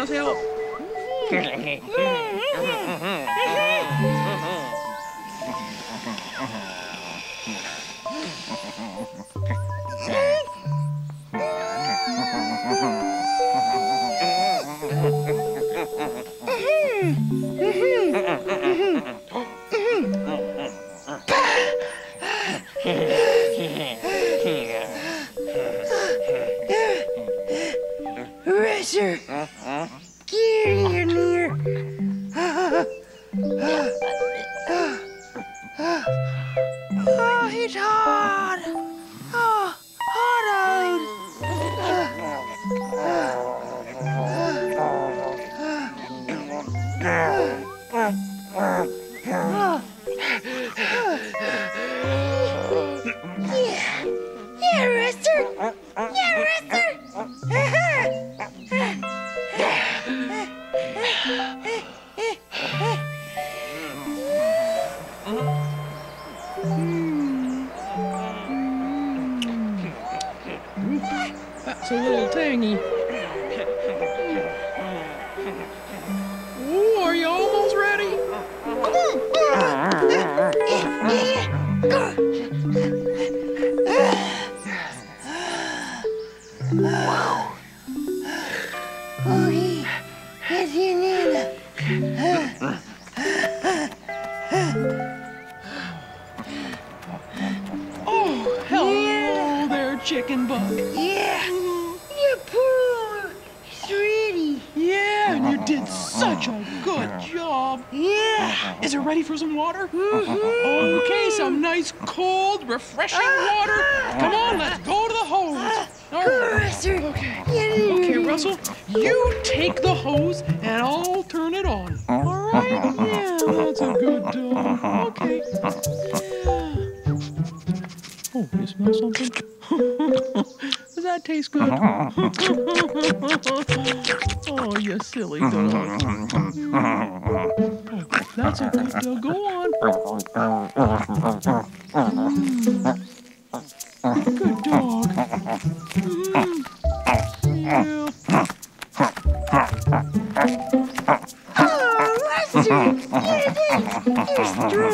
need Nana's help? Racer! Oh, hello there, chicken butt. Yeah! You poor sweetie! Yeah, and you did such a good job. Yeah! Is it ready for some water? Okay, some nice, cold, refreshing water. Come on, let's go to the hose. All right. Okay. Okay. Russell, you take the hose and I'll turn it on. All right? Yeah, that's a good dog. Okay. Oh, you smell something? Does that taste good? oh, you silly dog. That's a hmm. good dog. Go on. Good dog. Oh, Racer! You're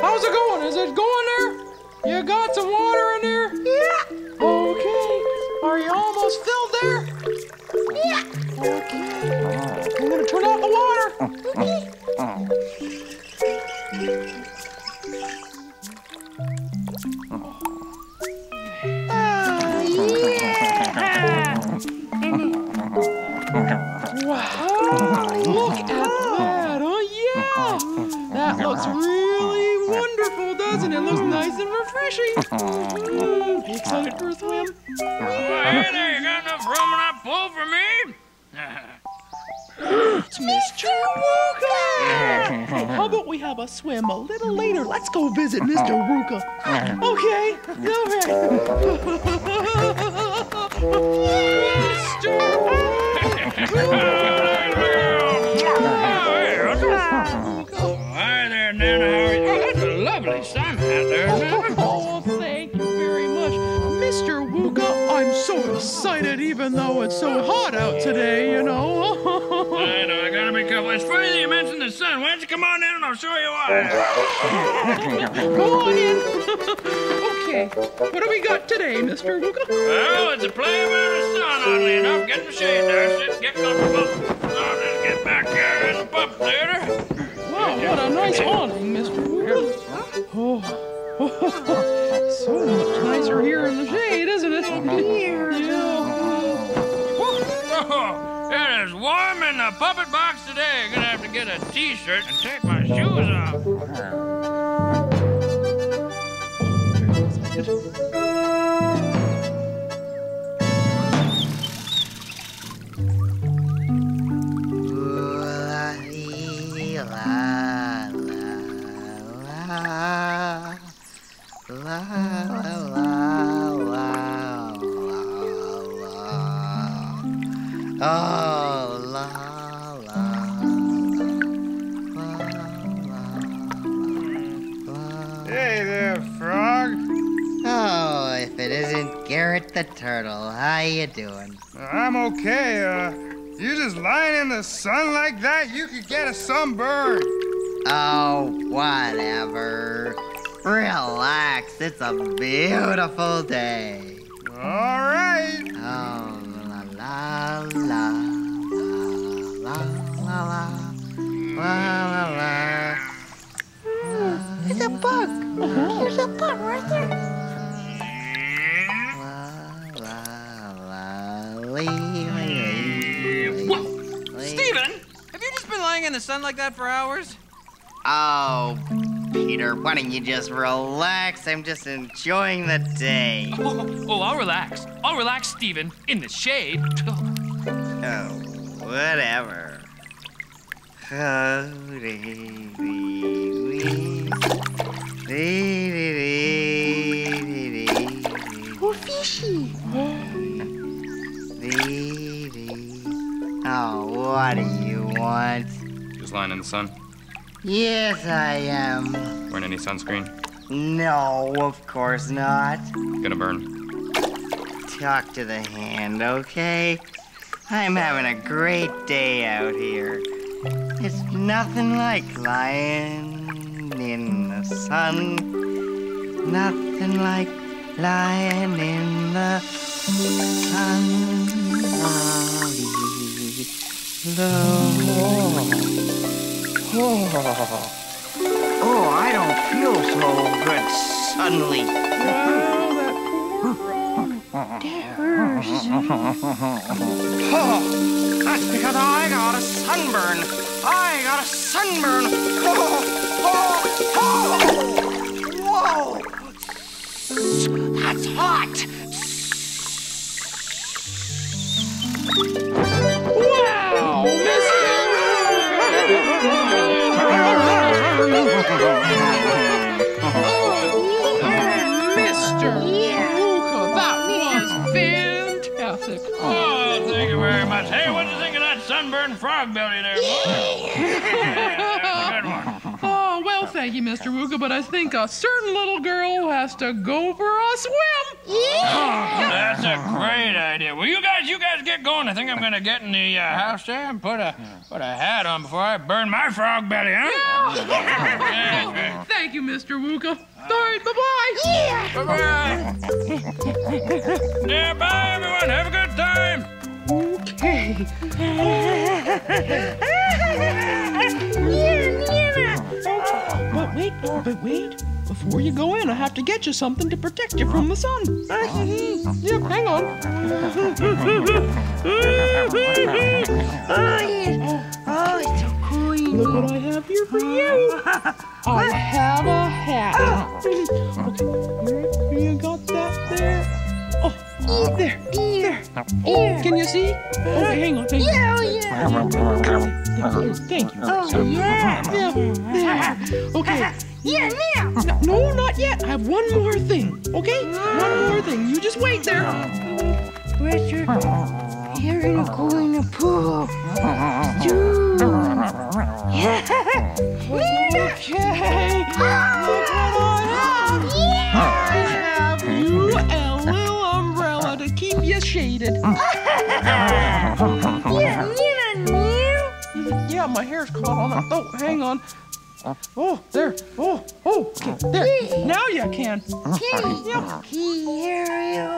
How's it going? Is it going there? You got some water Mm, be excited for a swim. Hey there, you got enough room in that pool for me? It's Mr. Wooka! Hey, how about we have a swim a little later? Let's go visit Mr. Wooka. Okay, all right. Hi there, Nana. How are you? Oh, that's a lovely sun out there, excited even though it's so hot out today, you know. I know, I gotta be careful. It's funny that you mentioned the sun. Why don't you come on in and I'll show you why. Go on in. okay, what do we got today, Mr. Wooka? Well, it's a play by the sun, oddly enough. Get in the shade there. Sit, get comfortable. t-shirt and take my shoes off. La la la la la la la la Garrett the Turtle, how you doing? I'm okay. Uh, you just lying in the sun like that, you could get a sunburn. Oh, whatever. Relax, it's a beautiful day. All right. Oh, la la la la la la la la la. There's a bug. There's a bug right there. Steven, have you just been lying in the sun like that for hours? Oh, Peter, why don't you just relax? I'm just enjoying the day. Oh, oh, I'll relax. I'll relax, Steven, in the shade. Oh, whatever. Oh, dee, dee, dee. Dee, dee, dee, dee, dee. Oh, fishy. What do you want? Just lying in the sun. Yes, I am. Wearing any sunscreen? No, of course not. Gonna burn. Talk to the hand, okay? I'm having a great day out here. It's nothing like lying in the sun. Nothing like lying in the sun. Oh, Oh, I don't feel so good suddenly. Oh, that's because I got a sunburn. I got a sunburn. Oh, oh, oh. Whoa! That's hot. You very much. Hey, what do you think of that sunburned frog belly there, boy? yeah, good one. Oh, well, thank you, Mr. Wooka, but I think a certain little girl has to go for a swim. That's a great idea. Well, you guys, you guys get going. I think I'm gonna get in the uh, house there and put a put a hat on before I burn my frog belly, huh? Yeah, Thank you, Mr. Wooka. All right, bye-bye. Yeah. Bye bye. Yeah, bye everyone. Have a good time. But wait, but wait. Before you go in, I have to get you something to protect you from the sun. yep, hang on. Oh, yeah. Oh, it's so cool. Look what I have here for you. I have a hat. Okay, you got that there. Oh, there. Oh, can you see? Oh, okay, hang on, hang on. Yeah, oh, yeah. There, Thank you. Oh, yeah. Yeah. Okay. Yeah, now. No, no, not yet. I have one more thing. Okay? One more thing. You just wait there. Richard, you're gonna go in the pool. Dude. Okay. my hair's caught on the throat. Hang on. Oh, there. Oh, oh, there. Now you can. He, hear you.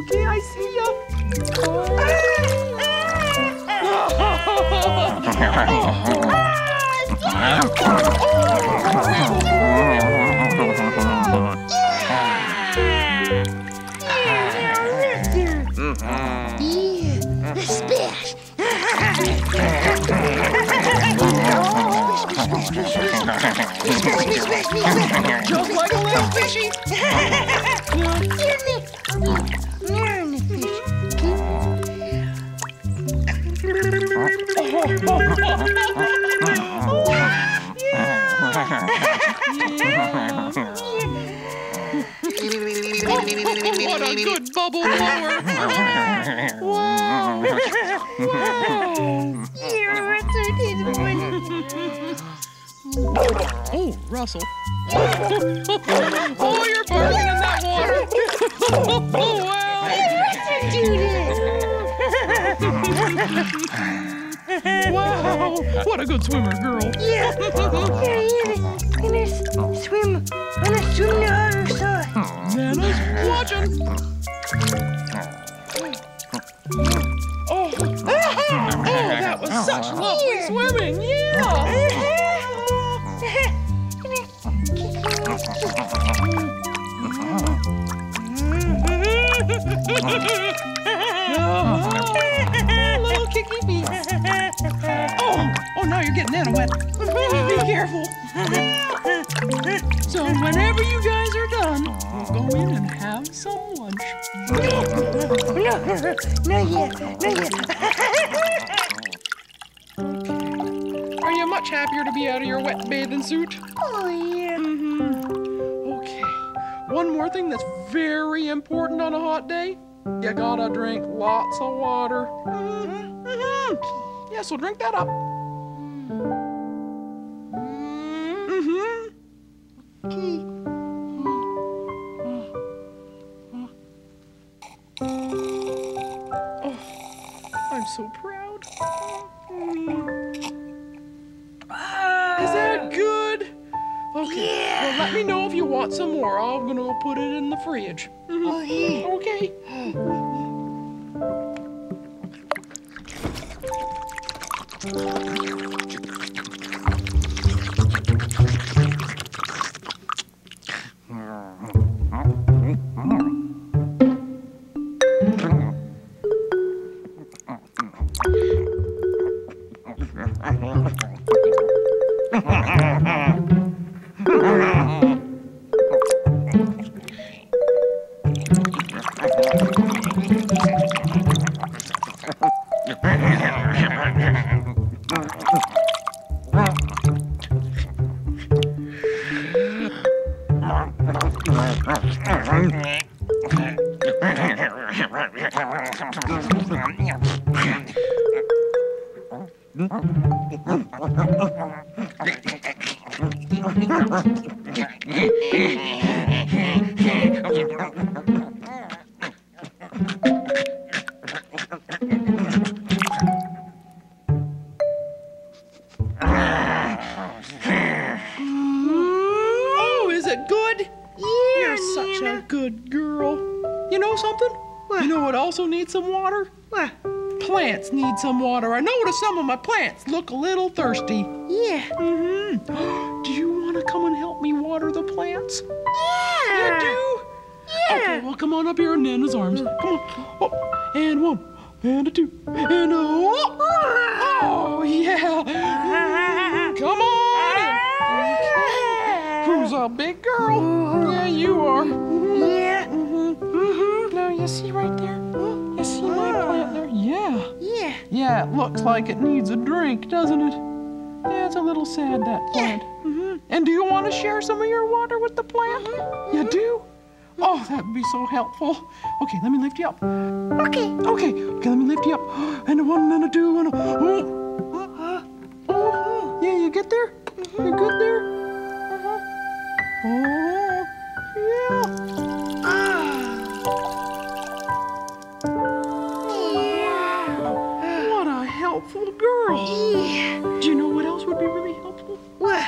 Okay, I see you. Oh. Just like a little fishy. Russell. oh, you're barking in that water. oh, wow. Wow. What a good swimmer, girl. Yeah. You're gonna, gonna s- swim. Gonna swim the other side. Nana's watching. Oh, oh, that was such lovely swimming. Oh, little kicky feet. Oh, oh, now you're getting Nana wet. Be careful. So whenever you guys are done, we'll go in and have some lunch. No, not yet. Not yet. Are you much happier to be out of your wet bathing suit? Oh, yeah. Mm-hmm. Okay. One more thing that's very important on a hot day. You gotta drink lots of water. Mm-hmm. Yeah, so drink that up. Oh, Oh, my God. Know what also needs some water? What? Plants need some water. I noticed some of my plants look a little thirsty. Yeah. Mm-hmm. Do you want to come and help me water the plants? Yeah. You do? Yeah. Okay, well, come on up here in Nana's arms. Mm. Come on. Oh, and one, and a two, and a oh, oh yeah. Mm, come on in. Ah. Who's a big girl? Mm-hmm. Yeah, you are. Mm-hmm. Yeah. Mm-hmm. mm-hmm. Now you see right there. See my plant there? Yeah. Yeah. Yeah, it looks like it needs a drink, doesn't it? Yeah, it's a little sad that plant. hmm And do you want to share some of your water with the plant? Mm-hmm. You mm-hmm. do? Oh, that'd be so helpful. Okay, let me lift you up. Okay. Okay, okay, let me lift you up. And a one and a two and a oh. Oh, yeah, you get there? Mm-hmm. You good there? Uh-huh. Oh, helpful girl. Do you know what else would be really helpful? What?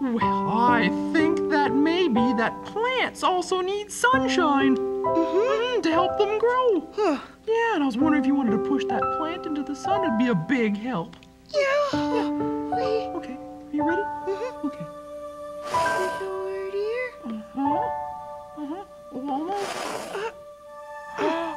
Well, I think that maybe that plants also need sunshine Mhm, to help them grow. Huh. Yeah, and I was wondering if you wanted to push that plant into the sun, it'd be a big help. Yeah. Wait. Okay, are you ready? Okay. It over here? Uh-huh. Uh-huh. Almost. Oh, wow.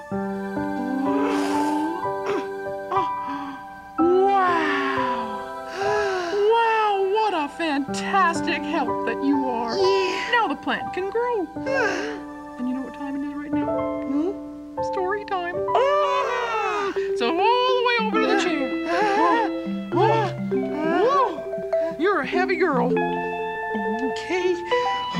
Fantastic help that you are. Yeah. Now the plant can grow. and you know what time it is right now? No? Story time. Oh. So all the way over to the chair. Ah! Whoa. You're a heavy girl. Okay,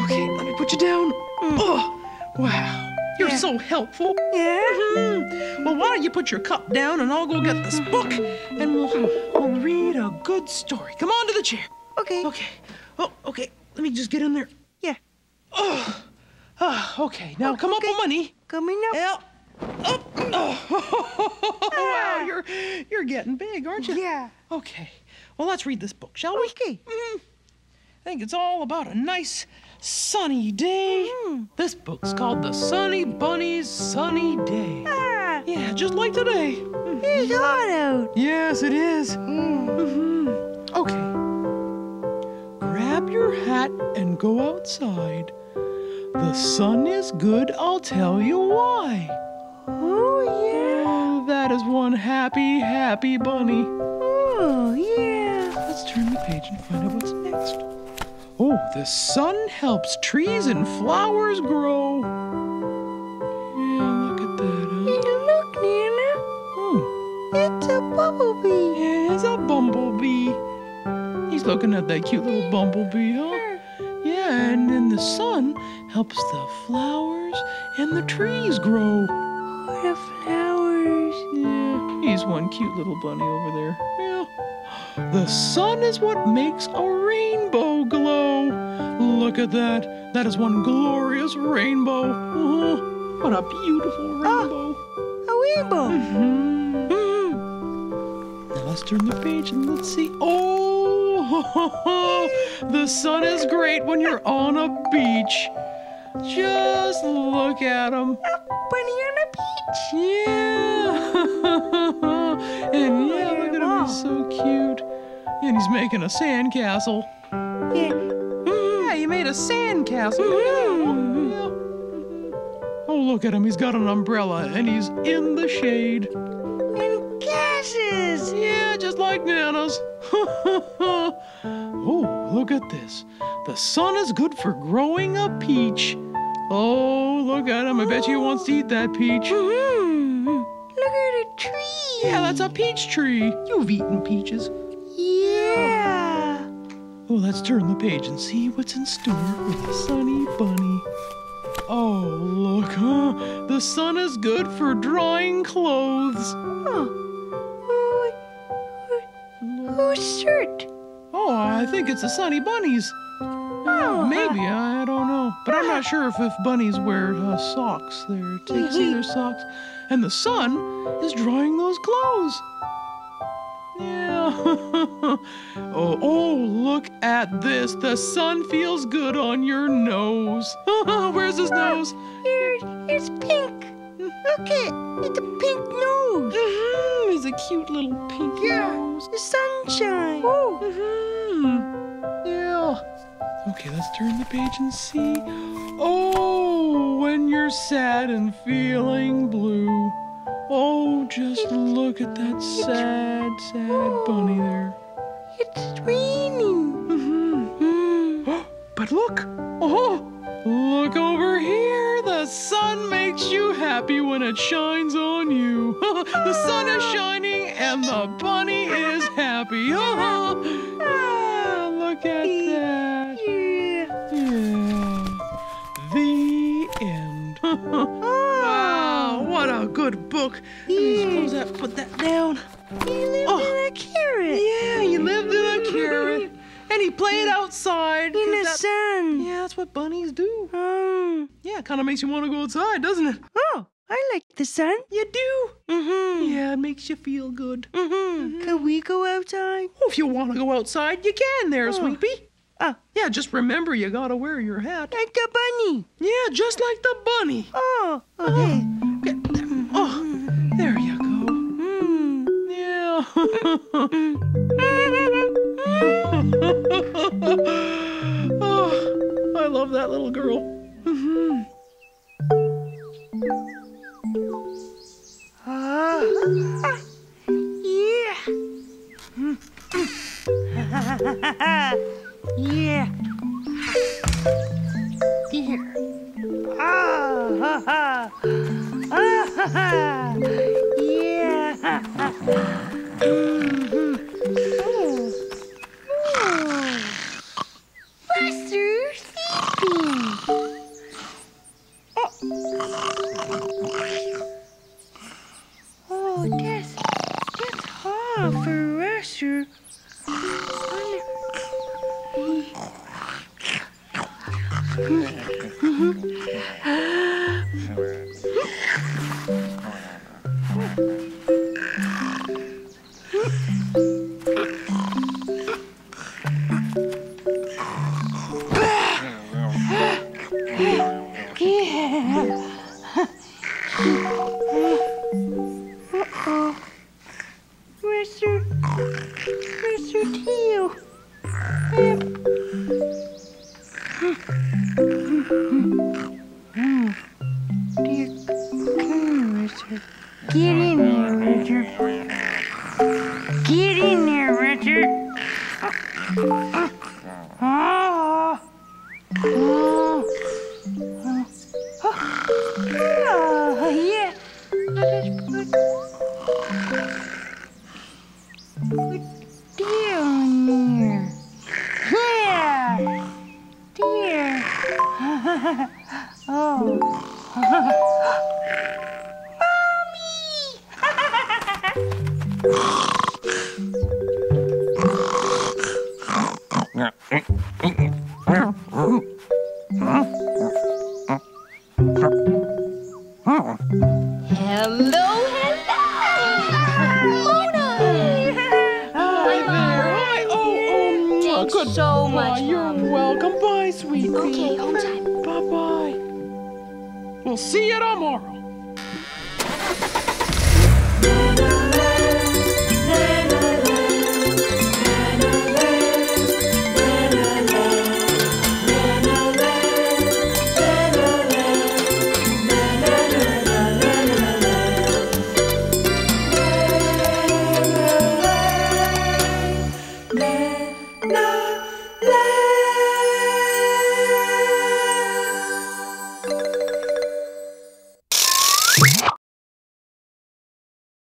okay, let me put you down. Oh, wow. You're Yeah. so helpful. Yeah? Mhm. Well, why don't you put your cup down and I'll go get this book and we'll, we'll read a good story. Come on to the chair. Okay. Okay. Oh, okay. Let me just get in there. Yeah. Oh, ah, okay. Now come up okay. on my knee. Coming up. Yeah. Up. Oh. wow, you're you're getting big, aren't you? Yeah. Okay. Well, let's read this book, shall we? Okay. Mhm. I think it's all about a nice sunny day. Mm-hmm. This book's called The Sunny Bunny's Sunny Day. Ah, Yeah, just like today. it's hot out. Yes, it is. Mm. Mhm. Okay. Grab your hat and go outside. The sun is good, I'll tell you why. Oh, yeah. That is one happy, happy bunny. Oh, yeah. Let's turn the page and find out what's next. Oh, the sun helps trees and flowers grow. Yeah, look at that, Hey, huh? look, Nana. Oh, It's a bumblebee. it is a bumblebee. Looking at that cute little bumblebee, huh? Yeah, and then the sun helps the flowers and the trees grow. What a flowers. Yeah, he's one cute little bunny over there. Yeah. The sun is what makes a rainbow glow. Look at that. That is one glorious rainbow. Oh, what a beautiful rainbow. A rainbow. Mhm. Mm. Now let's turn the page and let's see. Oh, the sun is great when you're on a beach. Just look at him. Bunny on a beach. Yeah. and yeah, look at him. He's so cute. And he's making a sandcastle. Yeah. Mm-hmm. Yeah, he made a sandcastle. At. Yeah. Mm-hmm. Oh, look at him. He's got an umbrella and he's in the shade. And gases. Yeah, just like Nana's. The sun is good for growing a peach. Oh, look at him. I bet you he wants to eat that peach. Mm. Look at a tree. Yeah, that's a peach tree. You've eaten peaches. Yeah. Oh, let's turn the page and see what's in store for the sunny bunny. Oh, look, huh? The sun is good for drying clothes. Oh. Who, whose shirt? Oh, I think it's the sunny bunnies. Oh, Maybe, I don't know. But I'm not sure if, if bunnies wear uh, socks. They're Mm-hmm. their socks. And the sun is drying those clothes. Yeah. oh, oh, look at this. The sun feels good on your nose. Where's his nose? Here, it's pink. Look it. It's a pink nose. Mhm, He's a cute little pink Yeah. nose. The sunshine. Oh. Mhm. Okay, let's turn the page and see. Oh, when you're sad and feeling blue. Oh, just look at that sad, sad bunny there. It's raining. Mhm. But look! Oh, look over here! The sun makes you happy when it shines on you. the sun is shining and the bunny is happy. look at that. Yeah. Yeah. The end. wow, what a good book. Let me suppose that put that down. He lived Oh. in a carrot. Yeah, he lived in a carrot. And he played outside. In the that- sun. Yeah, that's what bunnies do. Um, Yeah, it kind of makes you want to go outside, doesn't it? oh, I like the sun. You do. Mm-hmm. Yeah, it makes you feel good. Mm-hmm. Can we go outside? Oh, if you want to go outside, you can there, Oh. Sweepy. Oh, Yeah, just remember you gotta wear your hat. like the bunny. Yeah, just like the bunny. Oh, okay. Get there. Oh, there you go. Mm. Yeah. oh, I love that little girl. Professor. Mm-hmm. good so boy. much. You're welcome. Bye, sweetie. Okay, home time. Bye bye. We'll see you tomorrow.